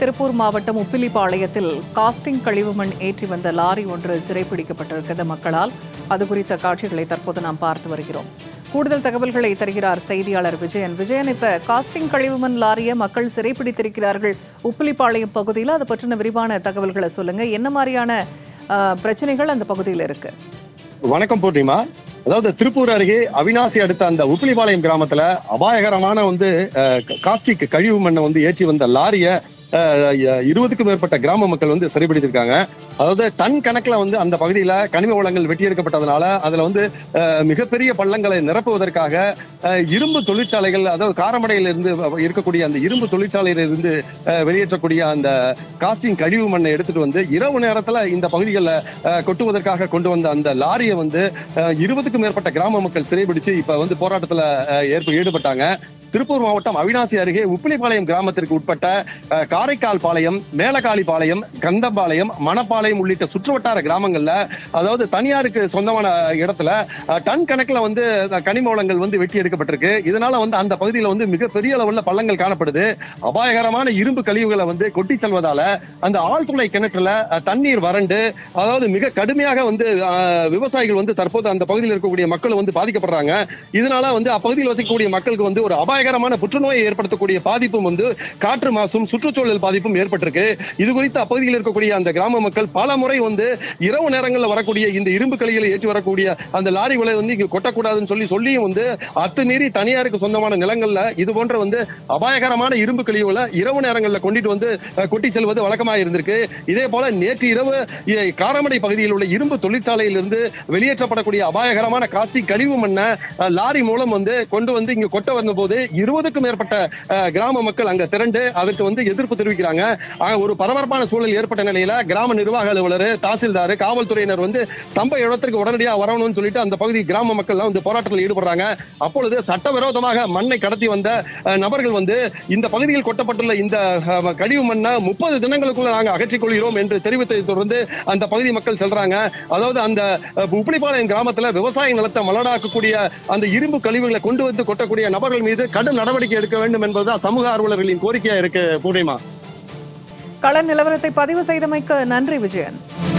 திருப்பூர் மாவட்டம் உப்பிலிப்பாளையத்தில் காஸ்டிங் கழிவுமண் ஏற்றி வந்த லாரி ஒன்று சிறைப்பிடிக்கப்பட்டிருக்கிறது மக்களால். அது குறித்த காட்சிகளை தற்போது நாம் பார்த்து வருகிறோம். கூடுதல் தகவல்களை தருகிறார் செய்தியாளர் விஜயன். விஜயன் இப்ப காஸ்டிங் கழிவுமண் லாரியை மக்கள் சிறைப்பிடித்திருக்கிறார்கள் உப்பிலிப்பாளையம் பகுதியில். அது பற்றின விரிவான தகவல்களை சொல்லுங்க. என்ன மாதிரியான பிரச்சனைகள் அந்த பகுதியில் இருக்கு? வணக்கம் பூர்ணிமா. அதாவது திருப்பூர் அருகே அவினாசி அடுத்த அந்த உப்பிலிபாளையம் கிராமத்துல அபாயகரமான வந்து காஸ்டிக் கழிவு மண்ணை வந்து ஏற்றி வந்த லாரிய இருபதுக்கும் மேற்பட்ட கிராம மக்கள் வந்து சிறைபிடித்திருக்காங்க அதாவது டன் கணக்குல வந்து அந்த பகுதியில கனிம வளங்கள் வெட்டியெடுக்கப்பட்டதுனால அதுல வந்து அஹ், மிகப்பெரிய பள்ளங்களை நிரப்புவதற்காக இரும்பு தொழிற்சாலைகள் அதாவது காரமடையிலிருந்து இருக்கக்கூடிய அந்த இரும்பு தொழிற்சாலையில இருந்து அஹ், வெளியேற்றக்கூடிய அந்த காஸ்டிங் கழிவு மண்ணை எடுத்துட்டு வந்து இரவு நேரத்துல இந்த பகுதிகளில் கொட்டுவதற்காக கொண்டு வந்த அந்த லாரியை வந்து இருபதுக்கும் மேற்பட்ட கிராம மக்கள் சிறைபிடிச்சு இப்போ வந்து போராட்டத்துல ஏற்ப ஈடுபட்டாங்க. திருப்பூர் மாவட்டம் அவினாசி அருகே உப்பிலிப்பாளையம் கிராமத்திற்கு உட்பட்ட காரைக்கால் பாளையம் மேலக்காளி பாளையம் கந்தம்பாளையம் மணப்பாளையம் உள்ளிட்ட சுற்றுவட்டார கிராமங்கள்ல அதாவது தனியாருக்கு சொந்தமான இடத்துல டன் கணக்கில் வந்து கனிம வளங்கள் வந்து வெட்டி எடுக்கப்பட்டிருக்கு. இதனால வந்து அந்த பகுதியில் வந்து மிகப்பெரிய அளவில் பள்ளங்கள் காணப்படுது. அபாயகரமான இரும்பு கழிவுகளை வந்து கொட்டி செல்வதால அந்த ஆழ்துளை கிணற்றுல தண்ணீர் வறண்டு அதாவது மிக கடுமையாக வந்து விவசாயிகள் வந்து தற்போது அந்த பகுதியில் இருக்கக்கூடிய மக்கள் வந்து பாதிக்கப்படுறாங்க. இதனால வந்து அப்பகுதியில் வசிக்கக்கூடிய மக்களுக்கு வந்து ஒரு அபாயகரமான புற்றுநோயை ஏற்படுத்தக்கூடிய பாதிப்பும் வந்து காற்று மாசும் சுற்றுச்சூழல் பாதிப்பும் ஏற்பட்டிருக்கு. இது குறித்து அப்பகுதியில் இருக்கக்கூடிய அந்த கிராம மக்கள் பல முறை வந்து இரவு நேரங்களில் வரக்கூடிய இந்த இரும்பு கலிகளை ஏற்றி வரக்கூடிய அந்த லாரிகளை வந்து இங்கே கொட்டக்கூடாதுன்னு சொல்லி சொல்லியும் வந்து அத்துமீறி தனியாருக்கு சொந்தமான நிலங்கள்ல இது போன்ற வந்து அபாயகரமான இரும்பு கழிவுகளை இரவு நேரங்களில் கொண்டுட்டு வந்து கொட்டி செல்வது வழக்கமாக இருந்திருக்கு. இதே போல நேற்று இரவு காரமடை பகுதியில் உள்ள இரும்பு தொழிற்சாலையிலிருந்து வெளியேற்றப்படக்கூடிய அபாயகரமான காஸ்டிக் கழிவு மண்ணை லாரி மூலம் வந்து கொண்டு வந்து இங்க கொட்ட வந்தபோது இருபதுக்கும் மேற்பட்ட கிராம மக்கள் அங்க திரண்டு அதற்கு வந்து எதிர்ப்பு தெரிவிக்கிறாங்க. ஒரு பரபரப்பான சூழல் ஏற்பட்ட நிலையில கிராம நிர்வாக அலுவலர் தாசில்தார் காவல்துறையினர் வந்து சம்ப இடத்திற்கு உடனடியாக வரணும்னு சொல்லிட்டு அந்த பகுதி கிராம மக்கள் வந்து போராட்டத்தில் ஈடுபடுறாங்க. அப்பொழுது சட்டவிரோதமாக மண்ணை கடத்தி வந்த நபர்கள் வந்து இந்த பகுதியில் கொட்டப்பட்டுள்ள இந்த கழிவு மண்ணை முப்பது தினங்களுக்குள்ள நாங்கள் அகற்றிக் கொள்கிறோம் என்று தெரிவித்ததை தொடர்ந்து அந்த பகுதி மக்கள் செல்றாங்க. அதாவது அந்த அஹ், உப்பிலிப்பாளையம் கிராமத்துல விவசாய நிலத்தை மலடாக்கக்கூடிய அந்த இரும்பு கழிவுகளை கொண்டு வந்து கொட்டக்கூடிய நபர்கள் மீது கடும் நடவடிக்கை எடுக்க வேண்டும் என்பதுதான் சமூக ஆர்வலர்களின் கோரிக்கையா இருக்கு பூர்ணிமா. கள நிலவரத்தை பதிவு செய்தமைக்கு நன்றி விஜயன்.